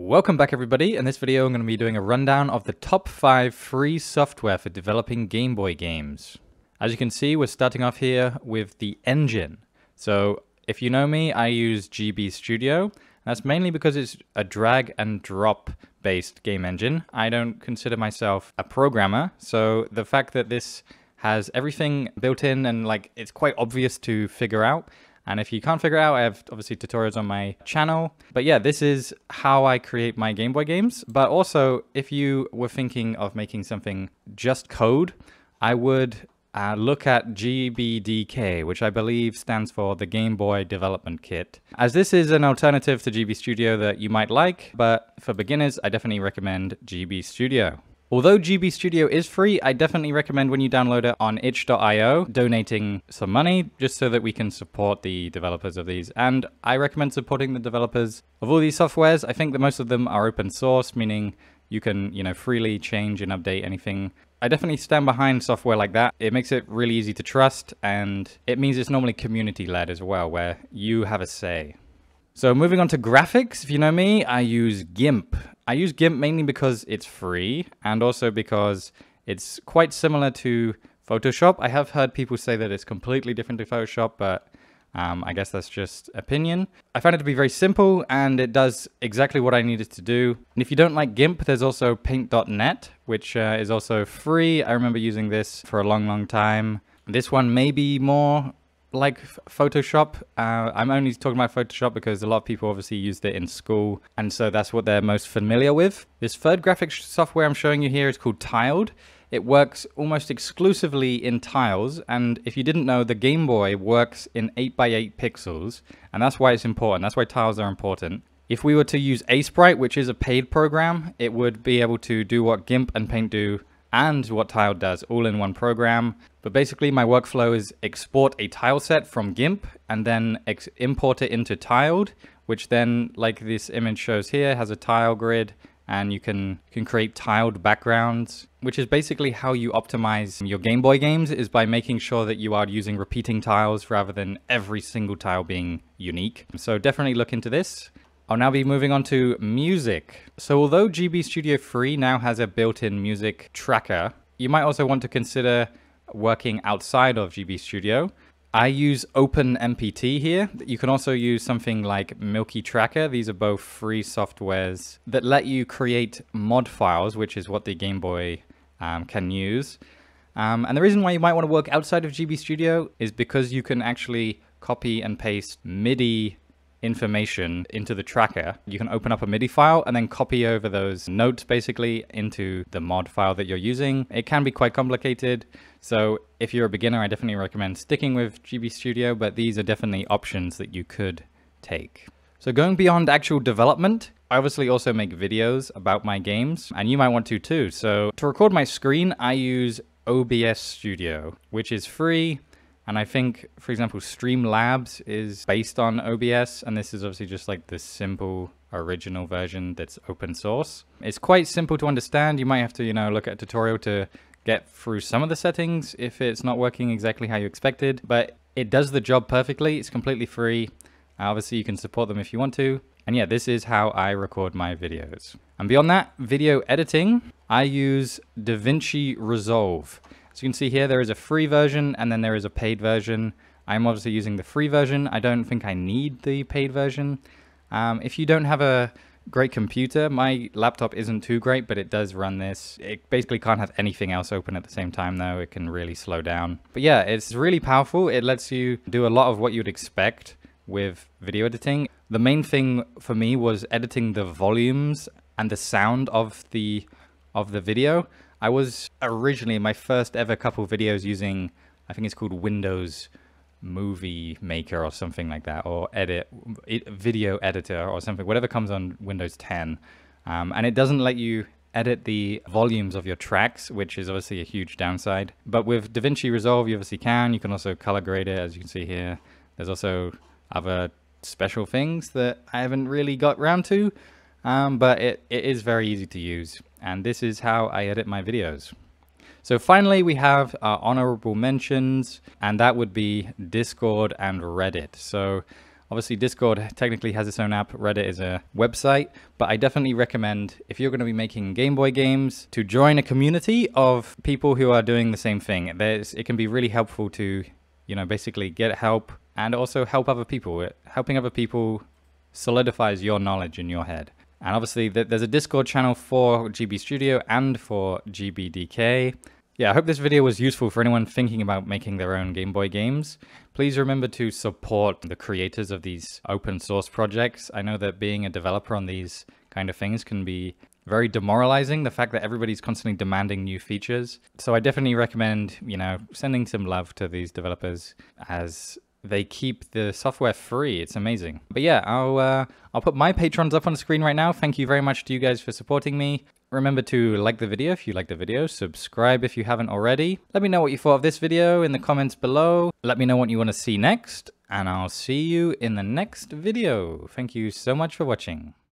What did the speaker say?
Welcome back everybody. In this video I'm going to be doing a rundown of the top 5 free software for developing Game Boy games. As you can see we're starting off here with the engine. So if you know me I use GB Studio. That's mainly because it's a drag and drop based game engine. I don't consider myself a programmer so the fact that this has everything built in and like it's quite obvious to figure out and if you can't figure it out, I have obviously tutorials on my channel. But yeah, this is how I create my Game Boy games. But also, if you were thinking of making something just code, I would uh, look at GBDK, which I believe stands for the Game Boy Development Kit. As this is an alternative to GB Studio that you might like, but for beginners, I definitely recommend GB Studio. Although GB Studio is free, I definitely recommend when you download it on itch.io, donating some money just so that we can support the developers of these. And I recommend supporting the developers of all these softwares. I think that most of them are open source, meaning you can, you know, freely change and update anything. I definitely stand behind software like that. It makes it really easy to trust and it means it's normally community led as well, where you have a say. So moving on to graphics, if you know me, I use GIMP. I use GIMP mainly because it's free and also because it's quite similar to Photoshop. I have heard people say that it's completely different to Photoshop, but um, I guess that's just opinion. I found it to be very simple and it does exactly what I needed to do. And if you don't like GIMP, there's also paint.net, which uh, is also free. I remember using this for a long, long time. This one may be more like Photoshop. Uh, I'm only talking about Photoshop because a lot of people obviously used it in school, and so that's what they're most familiar with. This third graphics software I'm showing you here is called Tiled. It works almost exclusively in tiles, and if you didn't know, the Game Boy works in 8x8 pixels, and that's why it's important. That's why tiles are important. If we were to use Aseprite, which is a paid program, it would be able to do what GIMP and Paint do and what Tiled does all in one program. But basically my workflow is export a tile set from GIMP and then import it into Tiled, which then, like this image shows here, has a tile grid and you can, can create tiled backgrounds, which is basically how you optimize your Game Boy games is by making sure that you are using repeating tiles rather than every single tile being unique. So definitely look into this. I'll now be moving on to music. So although GB Studio 3 now has a built-in music tracker, you might also want to consider working outside of GB Studio. I use OpenMPT here. You can also use something like Milky Tracker. These are both free softwares that let you create mod files, which is what the Game Boy um, can use. Um, and the reason why you might want to work outside of GB Studio is because you can actually copy and paste MIDI information into the tracker, you can open up a MIDI file and then copy over those notes basically into the mod file that you're using. It can be quite complicated. So if you're a beginner, I definitely recommend sticking with GB Studio, but these are definitely options that you could take. So going beyond actual development, I obviously also make videos about my games and you might want to too. So to record my screen, I use OBS Studio, which is free. And I think, for example, Streamlabs is based on OBS, and this is obviously just like the simple original version that's open source. It's quite simple to understand. You might have to, you know, look at a tutorial to get through some of the settings if it's not working exactly how you expected, but it does the job perfectly. It's completely free. Obviously, you can support them if you want to. And yeah, this is how I record my videos. And beyond that, video editing, I use DaVinci Resolve. So you can see here there is a free version and then there is a paid version. I'm obviously using the free version. I don't think I need the paid version. Um, if you don't have a great computer, my laptop isn't too great, but it does run this. It basically can't have anything else open at the same time though. It can really slow down. But yeah, it's really powerful. It lets you do a lot of what you'd expect with video editing. The main thing for me was editing the volumes and the sound of the of the video. I was originally my first ever couple videos using, I think it's called Windows Movie Maker or something like that, or edit video editor or something, whatever comes on Windows 10. Um, and it doesn't let you edit the volumes of your tracks, which is obviously a huge downside. But with DaVinci Resolve, you obviously can. You can also color grade it, as you can see here. There's also other special things that I haven't really got around to, um, but it, it is very easy to use and this is how I edit my videos. So finally, we have our honorable mentions, and that would be Discord and Reddit. So Obviously, Discord technically has its own app, Reddit is a website, but I definitely recommend if you're going to be making Game Boy games to join a community of people who are doing the same thing. There's, it can be really helpful to, you know, basically get help and also help other people. Helping other people solidifies your knowledge in your head. And obviously, there's a Discord channel for GB Studio and for GBDK. Yeah, I hope this video was useful for anyone thinking about making their own Game Boy games. Please remember to support the creators of these open source projects. I know that being a developer on these kind of things can be very demoralizing, the fact that everybody's constantly demanding new features. So I definitely recommend, you know, sending some love to these developers as they keep the software free. It's amazing. But yeah, I'll uh, I'll put my patrons up on the screen right now. Thank you very much to you guys for supporting me. Remember to like the video if you like the video, subscribe if you haven't already. Let me know what you thought of this video in the comments below. Let me know what you want to see next, and I'll see you in the next video. Thank you so much for watching.